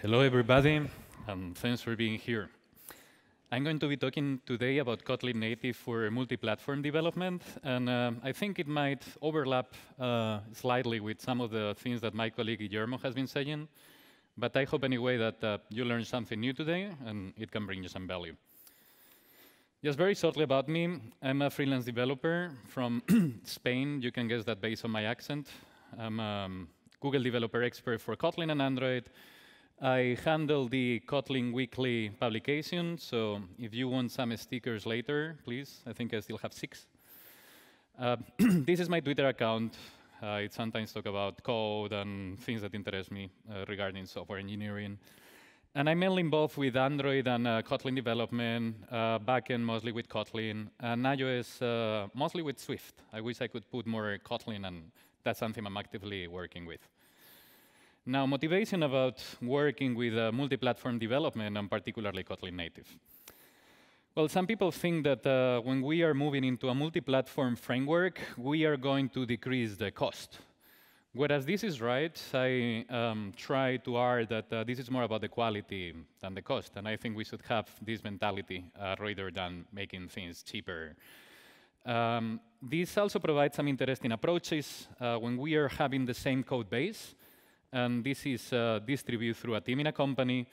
Hello, everybody, and thanks for being here. I'm going to be talking today about Kotlin Native for multi-platform development, and uh, I think it might overlap uh, slightly with some of the things that my colleague Guillermo has been saying, but I hope anyway that uh, you learned something new today and it can bring you some value. Just very shortly about me, I'm a freelance developer from Spain. You can guess that based on my accent. I'm a um, Google developer expert for Kotlin and Android, I handle the Kotlin weekly publication, so if you want some stickers later, please, I think I still have six. Uh, this is my Twitter account. I sometimes talk about code and things that interest me uh, regarding software engineering. And I'm mainly involved with Android and uh, Kotlin development, uh, backend mostly with Kotlin, and iOS uh, mostly with Swift. I wish I could put more Kotlin, and that's something I'm actively working with. Now, motivation about working with uh, multi-platform development, and particularly Kotlin native. Well, some people think that uh, when we are moving into a multi-platform framework, we are going to decrease the cost. Whereas this is right, I um, try to argue that uh, this is more about the quality than the cost, and I think we should have this mentality uh, rather than making things cheaper. Um, this also provides some interesting approaches uh, when we are having the same code base and this is uh, distributed through a team in a company,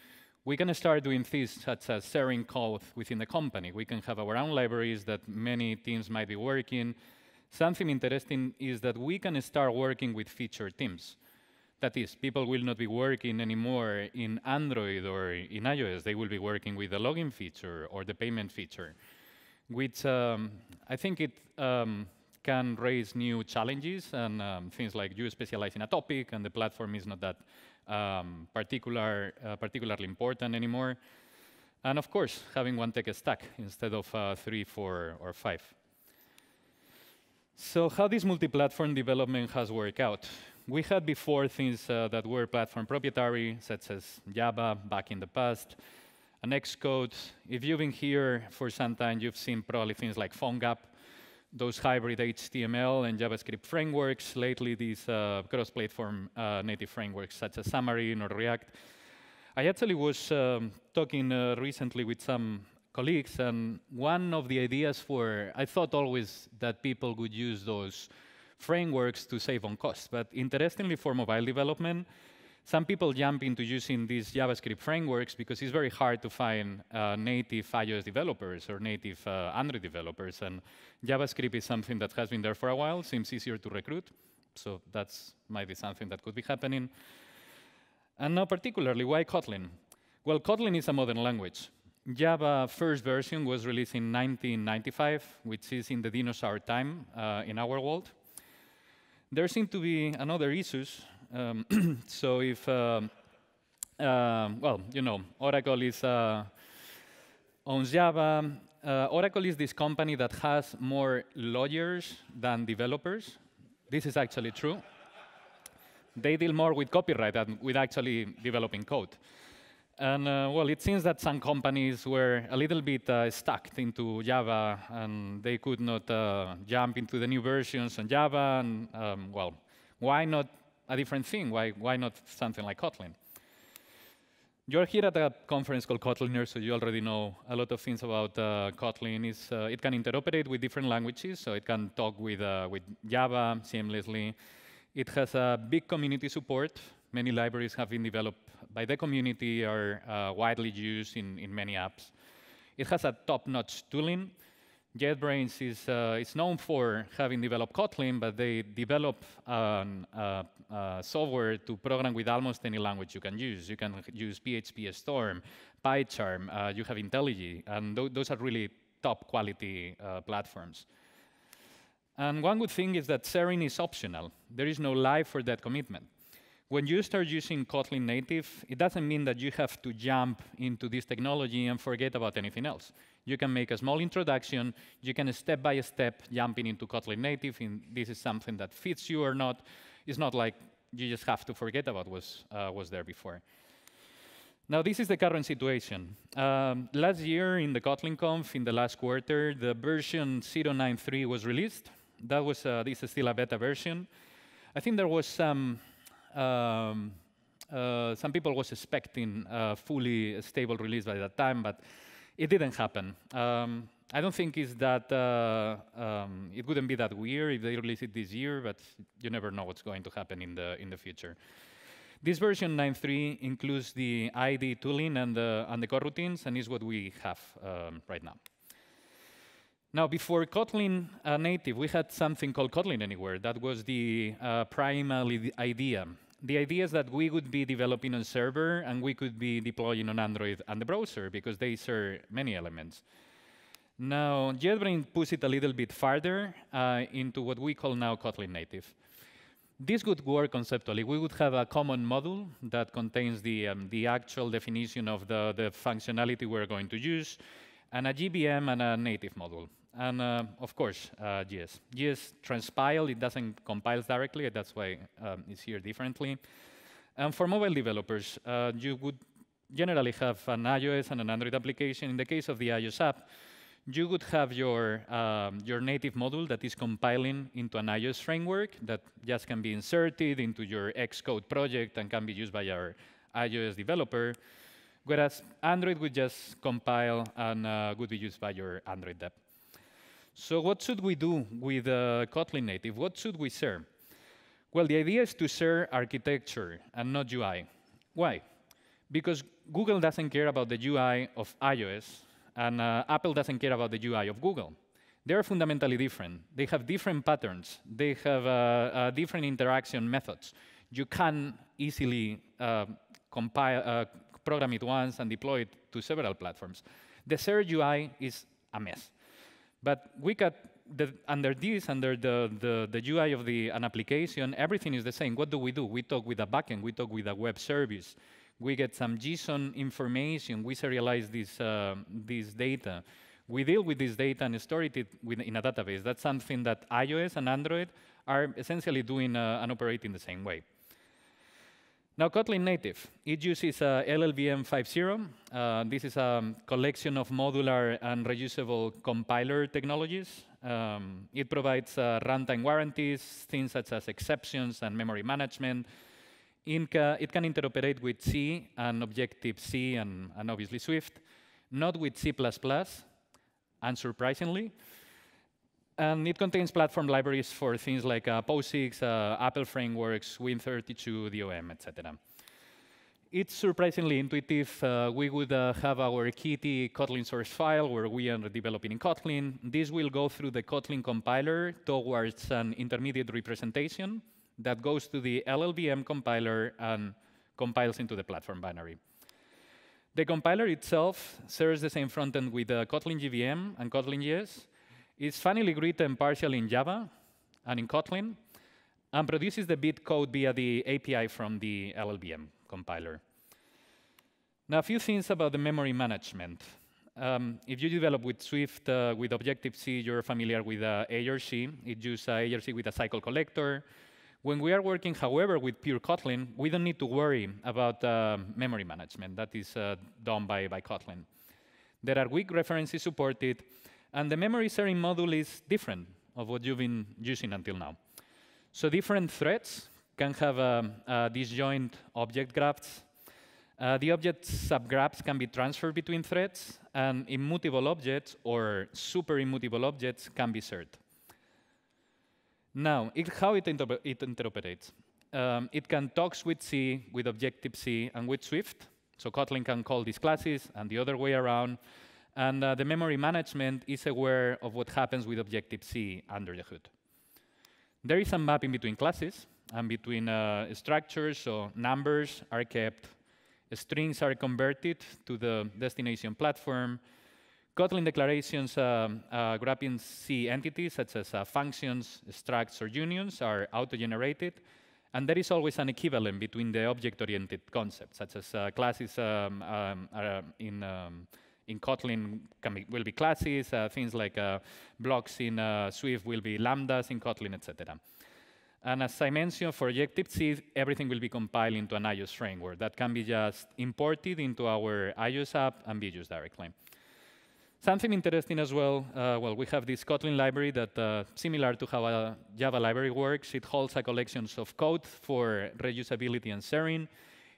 we can start doing things such as sharing code within the company. We can have our own libraries that many teams might be working. Something interesting is that we can start working with feature teams. That is, people will not be working anymore in Android or in iOS. They will be working with the login feature or the payment feature, which um, I think it um, can raise new challenges and um, things like you specialize in a topic and the platform is not that um, particular, uh, particularly important anymore. And of course, having one tech stack instead of uh, three, four, or five. So how this multi-platform development has worked out? We had before things uh, that were platform proprietary, such as Java back in the past, and Xcode. If you've been here for some time, you've seen probably things like PhoneGap, those hybrid HTML and JavaScript frameworks, lately these uh, cross-platform uh, native frameworks such as Xamarin or React. I actually was um, talking uh, recently with some colleagues, and one of the ideas for, I thought always that people would use those frameworks to save on cost, but interestingly for mobile development, some people jump into using these JavaScript frameworks because it's very hard to find uh, native iOS developers or native uh, Android developers. And JavaScript is something that has been there for a while, seems easier to recruit. So that's might be something that could be happening. And now particularly, why Kotlin? Well, Kotlin is a modern language. Java first version was released in 1995, which is in the dinosaur time uh, in our world. There seem to be another issues um, so if, uh, well, you know, Oracle is uh, owns Java. Uh, Oracle is this company that has more lawyers than developers. This is actually true. They deal more with copyright than with actually developing code. And uh, well, it seems that some companies were a little bit uh, stuck into Java, and they could not uh, jump into the new versions on Java. And um, well, why not a different thing. Why, why not something like Kotlin? You're here at a conference called Kotliner, so you already know a lot of things about uh, Kotlin. Uh, it can interoperate with different languages, so it can talk with, uh, with Java seamlessly. It has a big community support. Many libraries have been developed by the community, are uh, widely used in, in many apps. It has a top-notch tooling. JetBrains is, uh, known for having developed Kotlin, but they develop um, uh, uh, software to program with almost any language you can use. You can use PHP Storm, PyCharm, uh, you have IntelliJ, and th those are really top quality uh, platforms. And one good thing is that sharing is optional. There is no life for that commitment. When you start using Kotlin native, it doesn't mean that you have to jump into this technology and forget about anything else. You can make a small introduction. You can step by step jumping into Kotlin native. And this is something that fits you or not. It's not like you just have to forget about what was, uh, was there before. Now, this is the current situation. Um, last year in the Kotlin Conf, in the last quarter, the version 093 was released. That was, uh, this is still a beta version. I think there was some um, Uh, some people was expecting a fully stable release by that time, but it didn't happen. Um, I don't think it's that, uh, um, it wouldn't be that weird if they release it this year, but you never know what's going to happen in the, in the future. This version 9.3 includes the ID tooling and the, and the coroutines, and is what we have um, right now. Now, before Kotlin uh, native, we had something called Kotlin Anywhere. That was the uh, primary idea. The idea is that we would be developing on server and we could be deploying on Android and the browser because they share many elements. Now, JetBrains pushes it a little bit farther uh, into what we call now Kotlin native. This would work conceptually. We would have a common module that contains the, um, the actual definition of the, the functionality we're going to use, and a JVM and a native module. And uh, of course, uh, JS. JS transpile, it doesn't compile directly, that's why um, it's here differently. And for mobile developers, uh, you would generally have an iOS and an Android application. In the case of the iOS app, you would have your, um, your native module that is compiling into an iOS framework that just can be inserted into your Xcode project and can be used by your iOS developer, whereas Android would just compile and uh, would be used by your Android dev. So what should we do with uh, Kotlin native? What should we share? Well, the idea is to share architecture and not UI. Why? Because Google doesn't care about the UI of iOS, and uh, Apple doesn't care about the UI of Google. They are fundamentally different. They have different patterns. They have uh, uh different interaction methods. You can easily uh, compile, uh, program it once and deploy it to several platforms. The shared UI is a mess. But we got the, under this, under the, the, the UI of the, an application, everything is the same. What do we do? We talk with a backend, we talk with a web service. We get some JSON information, we serialize this, uh, this data. We deal with this data and store it in a database. That's something that iOS and Android are essentially doing uh, and operating the same way. Now, Kotlin native, it uses uh, LLVM 5.0. Uh, this is a collection of modular and reusable compiler technologies. Um, it provides uh, runtime warranties, things such as exceptions and memory management. It can interoperate with C and Objective-C and, and obviously Swift, not with C++, unsurprisingly. And it contains platform libraries for things like uh, POSIX, uh, Apple frameworks, Win32, DOM, etc. It's surprisingly intuitive. Uh, we would uh, have our Kitty Kotlin source file where we are developing in Kotlin. This will go through the Kotlin compiler towards an intermediate representation that goes to the LLVM compiler and compiles into the platform binary. The compiler itself shares the same frontend with uh, Kotlin JVM and Kotlin JS, it's finally written partially in Java and in Kotlin, and produces the bit code via the API from the LLVM compiler. Now, a few things about the memory management. Um, if you develop with Swift uh, with Objective-C, you're familiar with uh, ARC. It uses uh, ARC with a cycle collector. When we are working, however, with pure Kotlin, we don't need to worry about uh, memory management. That is uh, done by, by Kotlin. There are weak references supported, and the memory sharing module is different of what you've been using until now. So different threads can have um, uh, disjoint object graphs. Uh, the object subgraphs can be transferred between threads, and immutable objects or super immutable objects can be shared. Now, it, how it, inter it interoperates. Um, it can talk with C, with Objective-C, and with Swift. So Kotlin can call these classes, and the other way around. And uh, the memory management is aware of what happens with Objective-C under the hood. There is some mapping between classes and between uh, structures, so numbers are kept, strings are converted to the destination platform, Kotlin declarations um, uh, grabbing C entities, such as uh, functions, structs, or unions, are auto-generated, and there is always an equivalent between the object-oriented concepts, such as uh, classes um, um, are in um, in Kotlin be, will be classes, uh, things like uh, blocks in uh, Swift will be lambdas in Kotlin, etc. And as I mentioned, for Objective-C, everything will be compiled into an iOS framework that can be just imported into our iOS app and be used directly. Something interesting as well, uh, well, we have this Kotlin library that, uh, similar to how a Java library works, it holds a collection of code for reusability and sharing.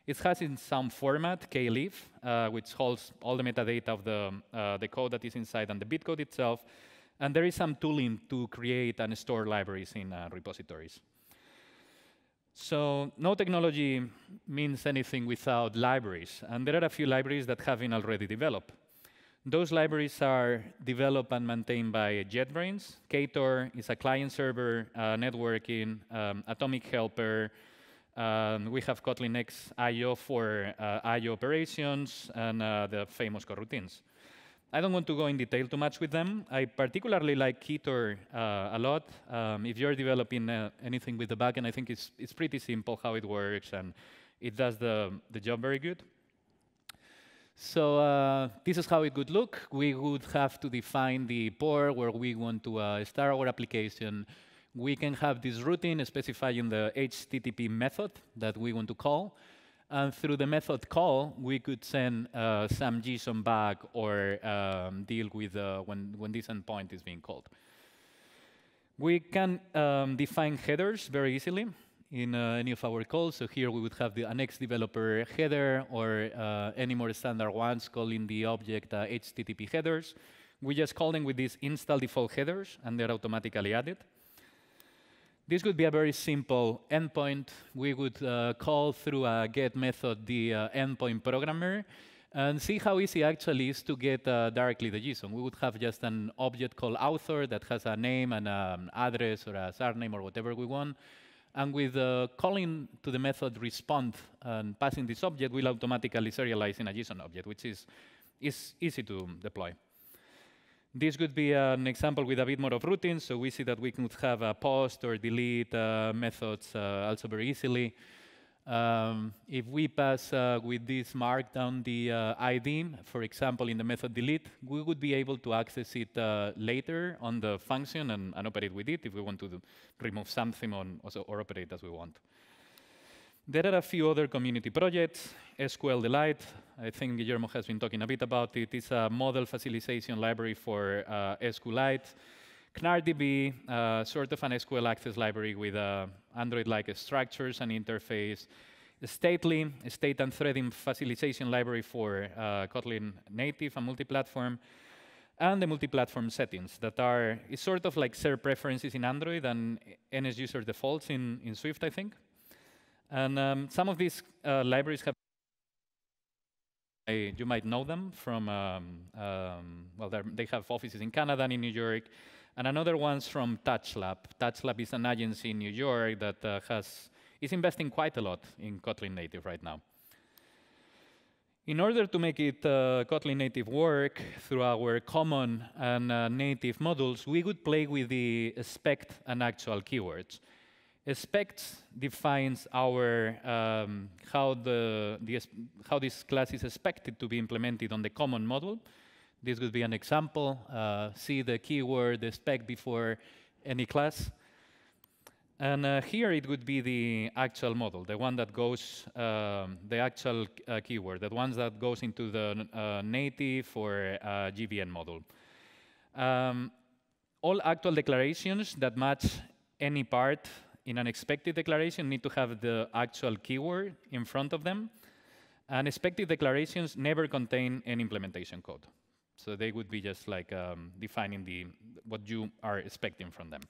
It has in some format, klib, uh, which holds all the metadata of the, uh, the code that is inside and the bitcode itself. And there is some tooling to create and store libraries in uh, repositories. So no technology means anything without libraries. And there are a few libraries that have been already developed. Those libraries are developed and maintained by JetBrains. Ktor is a client-server uh, networking, um, Atomic Helper, um, we have Kotlin X IO for uh, IO operations and uh, the famous coroutines. I don't want to go in detail too much with them. I particularly like Ktor uh, a lot. Um, if you're developing uh, anything with the backend, I think it's, it's pretty simple how it works, and it does the, the job very good. So uh, this is how it would look. We would have to define the port where we want to uh, start our application we can have this routine specifying the HTTP method that we want to call. And through the method call, we could send uh, some JSON back or um, deal with uh, when, when this endpoint is being called. We can um, define headers very easily in uh, any of our calls. So here we would have the annex developer header or uh, any more standard ones calling the object HTTP uh, headers. We just call them with these install default headers, and they're automatically added. This would be a very simple endpoint. We would uh, call through a get method the uh, endpoint programmer and see how easy actually is to get uh, directly the JSON. We would have just an object called author that has a name and an address or a surname or whatever we want. And with uh, calling to the method respond and passing this object, we'll automatically serialize in a JSON object, which is, is easy to deploy. This could be an example with a bit more of routine. So we see that we could have a post or delete uh, methods uh, also very easily. Um, if we pass uh, with this markdown the uh, ID, for example, in the method delete, we would be able to access it uh, later on the function and, and, operate with it if we want to remove something on, or operate as we want. There are a few other community projects. SQLDelight, I think Guillermo has been talking a bit about it. It's a model facilitation library for uh, SQLite. KnarDB, uh, sort of an SQL access library with uh, Android-like structures and interface. Stately, a state and threading facilitation library for uh, Kotlin native and multi-platform. And the multi-platform settings that are, sort of like shared preferences in Android and NS user defaults in, in Swift, I think. And um, some of these uh, libraries have, you might know them from, um, um, well, they have offices in Canada and in New York, and another one's from TouchLab. TouchLab is an agency in New York that uh, has, is investing quite a lot in Kotlin Native right now. In order to make it uh, Kotlin Native work through our common and uh, native models, we would play with the expect and actual keywords. Expects defines our um, how the, the how this class is expected to be implemented on the common model. This would be an example. Uh, see the keyword expect before any class. And uh, here it would be the actual model, the one that goes, um, the actual uh, keyword, the ones that goes into the uh, native or uh, JVM model. Um, all actual declarations that match any part in an expected declaration need to have the actual keyword in front of them. And expected declarations never contain any implementation code. So they would be just like um, defining the, what you are expecting from them.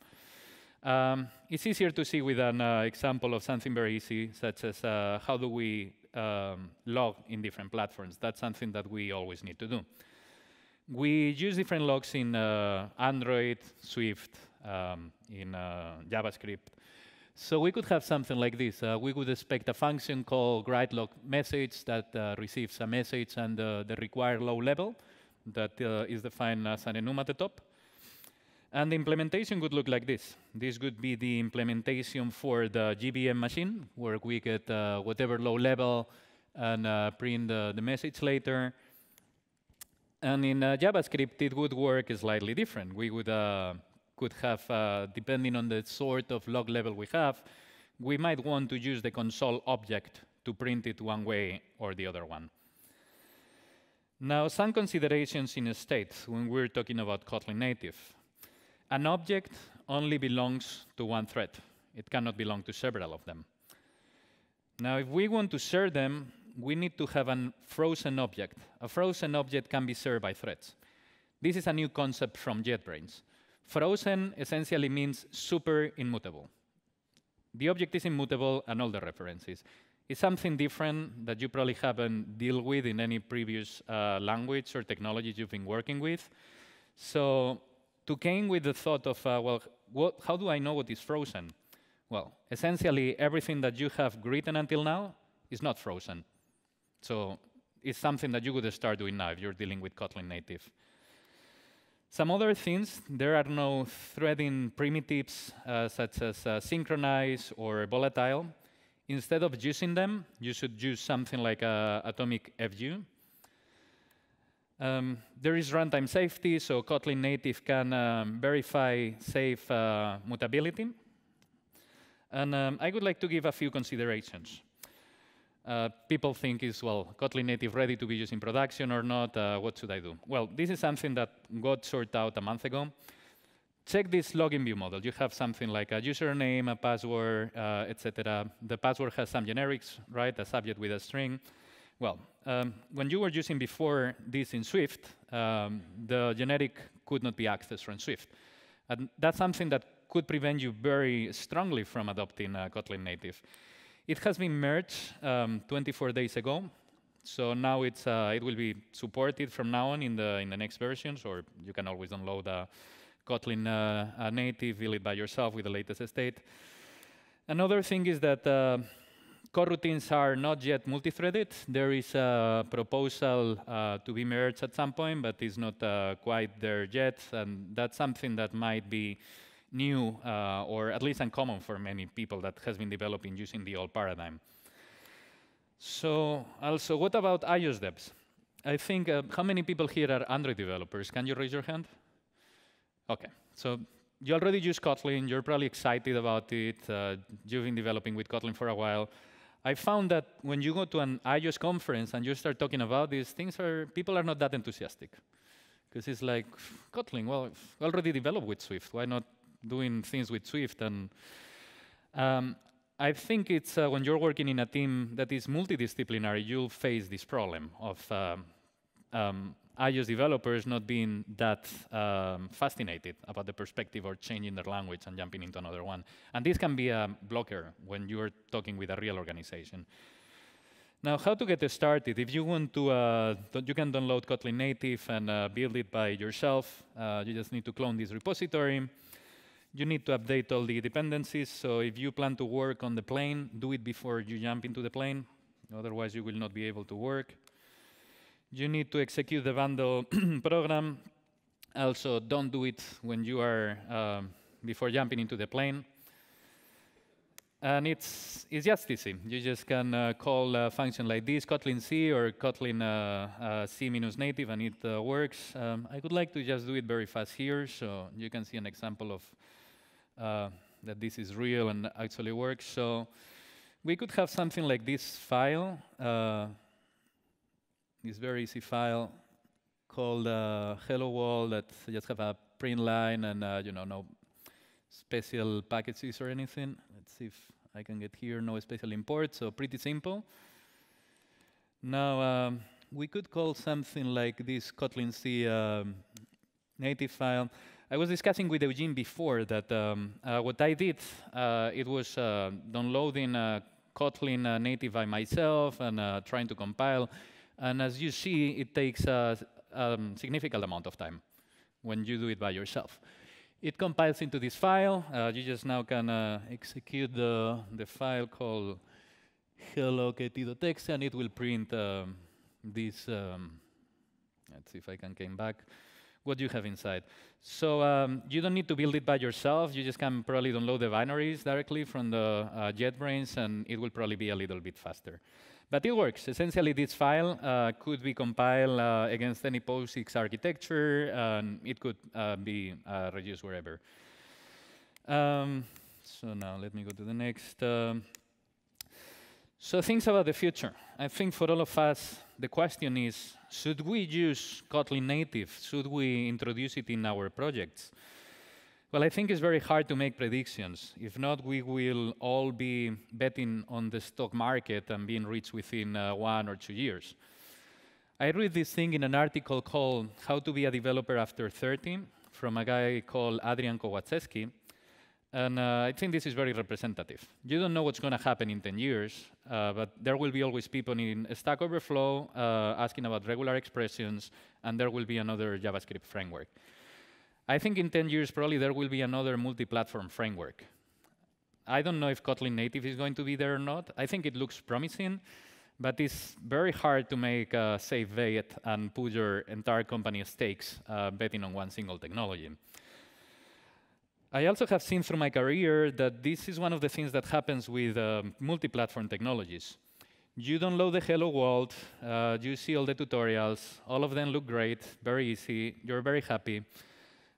Um, it's easier to see with an uh, example of something very easy, such as uh, how do we um, log in different platforms. That's something that we always need to do. We use different logs in uh, Android, Swift, um, in uh, JavaScript, so we could have something like this. Uh, we would expect a function called writeLog message that uh, receives a message and uh, the required low level that uh, is defined as an enum at the top. And the implementation would look like this. This would be the implementation for the JVM machine, where we get uh, whatever low level and uh, print the, the, message later. And in JavaScript, it would work slightly different. We would could have, uh, depending on the sort of log level we have, we might want to use the console object to print it one way or the other one. Now, some considerations in states when we're talking about Kotlin native. An object only belongs to one thread. It cannot belong to several of them. Now, if we want to share them, we need to have a frozen object. A frozen object can be shared by threads. This is a new concept from JetBrains. Frozen essentially means super immutable. The object is immutable and all the references. It's something different that you probably haven't dealt with in any previous uh, language or technology you've been working with. So to came with the thought of, uh, well, what, how do I know what is frozen? Well, essentially, everything that you have written until now is not frozen. So it's something that you could start doing now if you're dealing with Kotlin native. Some other things, there are no threading primitives uh, such as uh, synchronize or volatile. Instead of using them, you should use something like uh, atomic FU. Um, there is runtime safety, so Kotlin native can um, verify safe uh, mutability. And um, I would like to give a few considerations. Uh, people think is, well, Kotlin native ready to be used in production or not? Uh, what should I do? Well, this is something that got sorted out a month ago. Check this login view model. You have something like a username, a password, uh, etc. The password has some generics, right? A subject with a string. Well, um, when you were using before this in Swift, um, the generic could not be accessed from Swift. And that's something that could prevent you very strongly from adopting uh, Kotlin native. It has been merged um, 24 days ago, so now it's, uh, it will be supported from now on in the, in the next versions, or you can always download a Kotlin uh, a native, build it by yourself with the latest state. Another thing is that uh, coroutines are not yet multi-threaded. There is a proposal uh, to be merged at some point, but it's not uh, quite there yet, and that's something that might be new uh, or at least uncommon for many people that has been developing using the old paradigm. So also, what about iOS devs? I think, uh, how many people here are Android developers? Can you raise your hand? Okay, so you already use Kotlin, you're probably excited about it, uh, you've been developing with Kotlin for a while. I found that when you go to an iOS conference and you start talking about these things, are, people are not that enthusiastic. Because it's like, Kotlin, well, already developed with Swift, why not doing things with Swift. And um, I think it's uh, when you're working in a team that is multidisciplinary, you'll face this problem of um, um, iOS developers not being that um, fascinated about the perspective or changing their language and jumping into another one. And this can be a blocker when you're talking with a real organization. Now, how to get started? If you want to, uh, you can download Kotlin Native and uh, build it by yourself. Uh, you just need to clone this repository you need to update all the dependencies. So if you plan to work on the plane, do it before you jump into the plane. Otherwise, you will not be able to work. You need to execute the bundle program. Also, don't do it when you are um, before jumping into the plane. And it's, it's just easy. You just can uh, call a function like this, Kotlin C or Kotlin uh, uh, C minus native, and it uh, works. Um, I would like to just do it very fast here, so you can see an example of uh, that this is real and actually works. So we could have something like this file, uh, this very easy file called uh, hello world that just have a print line and uh, you know no special packages or anything. Let's see if I can get here no special import. So pretty simple. Now um, we could call something like this Kotlin C um, native file. I was discussing with Eugene before that um, uh, what I did, uh, it was uh, downloading uh, Kotlin uh, native by myself and trying to compile. And as you see, it takes a um, significant amount of time when you do it by yourself. It compiles into this file. you just now can execute the, the file called hello kt.txt, and it will print um, this. Um, let's see if I can come back what do you have inside. So um, you don't need to build it by yourself. You just can probably download the binaries directly from the uh, JetBrains, and it will probably be a little bit faster. But it works. Essentially, this file uh, could be compiled uh, against any POSIX architecture, and it could uh, be uh, reused wherever. Um, so now let me go to the next. Um, so things about the future. I think for all of us, the question is, should we use Kotlin native? Should we introduce it in our projects? Well, I think it's very hard to make predictions. If not, we will all be betting on the stock market and being rich within uh, one or two years. I read this thing in an article called How to Be a Developer After 30 from a guy called Adrian Kosmaczewski. And uh, I think this is very representative. You don't know what's going to happen in 10 years, uh, but there will be always people in Stack Overflow uh, asking about regular expressions, and there will be another JavaScript framework. I think in 10 years, probably there will be another multi-platform framework. I don't know if Kotlin native is going to be there or not. I think it looks promising, but it's very hard to make a safe bet and put your entire company stakes uh, betting on one single technology. I also have seen through my career that this is one of the things that happens with uh, multi-platform technologies. You download the Hello World, uh, you see all the tutorials, all of them look great, very easy, you're very happy,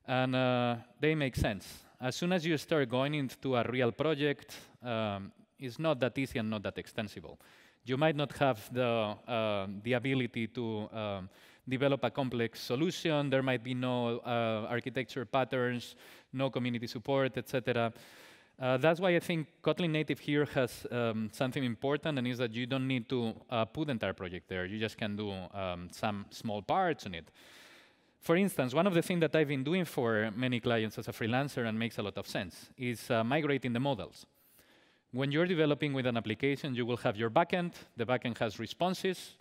and uh, they make sense. As soon as you start going into a real project, um, it's not that easy and not that extensible. You might not have the, uh, the ability to um, develop a complex solution. There might be no uh, architecture patterns, no community support, etc. Uh, that's why I think Kotlin Native here has um, something important, and is that you don't need to uh, put the entire project there. You just can do um, some small parts on it. For instance, one of the things that I've been doing for many clients as a freelancer and makes a lot of sense is uh, migrating the models. When you're developing with an application, you will have your backend. The backend has responses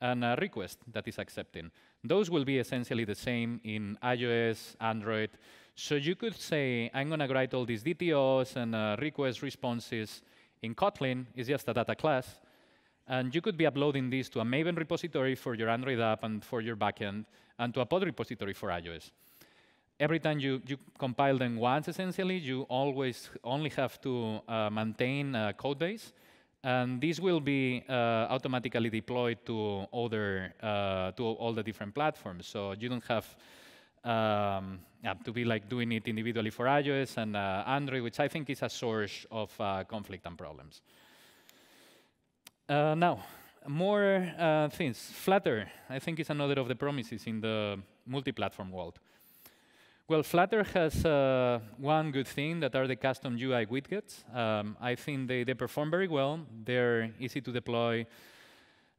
and a request that is accepting. Those will be essentially the same in iOS, Android. So you could say, I'm going to write all these DTOs and uh, request responses in Kotlin. It's just a data class. And you could be uploading this to a Maven repository for your Android app and for your backend, and to a pod repository for iOS. Every time you, you compile them once, essentially, you always only have to uh, maintain a code base, and this will be uh, automatically deployed to other uh, to all the different platforms. So you don't have um, to be like doing it individually for iOS and uh, Android, which I think is a source of uh, conflict and problems. Uh, now, more uh, things. Flutter, I think, is another of the promises in the multi-platform world. Well, Flutter has uh, one good thing that are the custom UI widgets. Um, I think they, they perform very well. They're easy to deploy.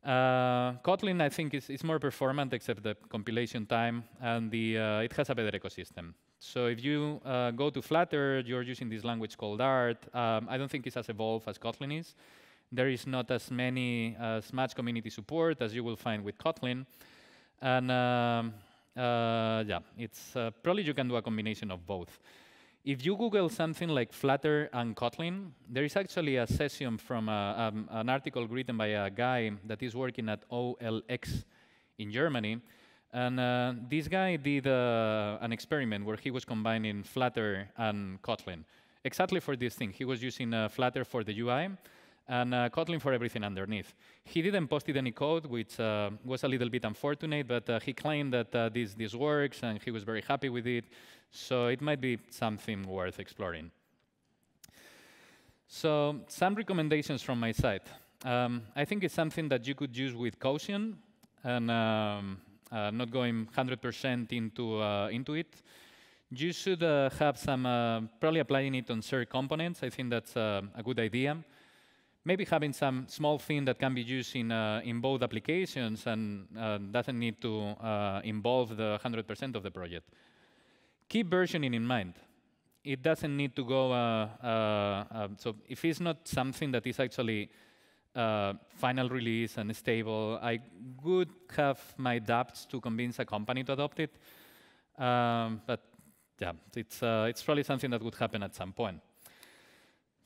Uh, Kotlin, I think, is, is more performant, except the compilation time, and the, uh, it has a better ecosystem. So if you uh, go to Flutter, you're using this language called Dart. Um, I don't think it's as evolved as Kotlin is. There is not as many, as much community support as you will find with Kotlin. And um, yeah, it's uh, probably you can do a combination of both. If you Google something like Flutter and Kotlin, there is actually a session from a, uh, um, an article written by a guy that is working at OLX in Germany. And uh, this guy did uh, an experiment where he was combining Flutter and Kotlin. Exactly for this thing. He was using uh, Flutter for the UI and uh, Kotlin for everything underneath. He didn't post it any code, which uh, was a little bit unfortunate, but uh, he claimed that uh, this, this works, and he was very happy with it. So it might be something worth exploring. So some recommendations from my side. Um, I think it's something that you could use with Caution, and um, uh, not going 100% into, uh, into it. You should have some, probably applying it on shared components. I think that's a good idea maybe having some small thing that can be used in, uh, in both applications and uh, doesn't need to uh, involve the 100% of the project. Keep versioning in mind. It doesn't need to go, uh, uh, uh, so if it's not something that is actually final release and stable, I would have my doubts to convince a company to adopt it. Um, but yeah, it's, it's probably something that would happen at some point.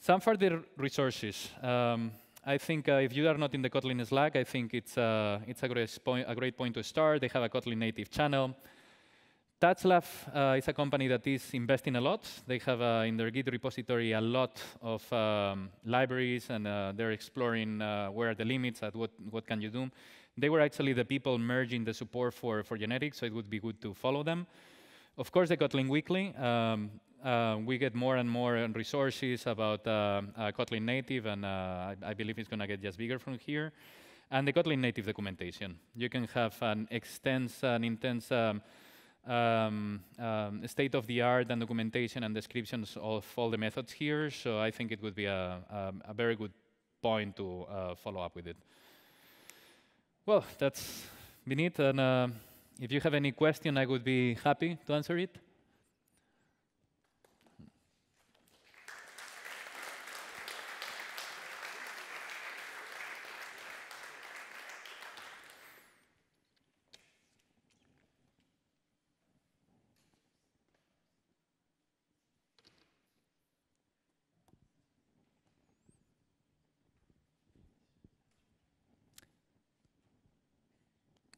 Some further resources. Um, I think uh, if you are not in the Kotlin Slack, I think it's, uh, it's a, great point, a great point to start. They have a Kotlin native channel. TouchLab uh, is a company that is investing a lot. They have uh, in their Git repository a lot of um, libraries, and uh, they're exploring uh, where are the limits and what, what can you do. They were actually the people merging the support for, for generics, so it would be good to follow them. Of course, the Kotlin Weekly. Um, uh, we get more and more resources about uh, uh, Kotlin native, and I, I, believe it's going to get just bigger from here. And the Kotlin native documentation. You can have an extensive, an intense um, um, um, state of the art and documentation and descriptions of all the methods here. So I think it would be a, a, a very good point to uh, follow up with it. Well, that's been it. And uh, if you have any question, I would be happy to answer it.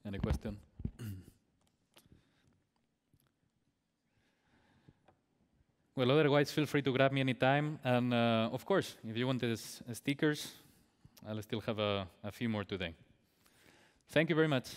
Any question? Well, otherwise, feel free to grab me anytime. And uh, of course, if you want these stickers, I'll still have a, a few more today. Thank you very much.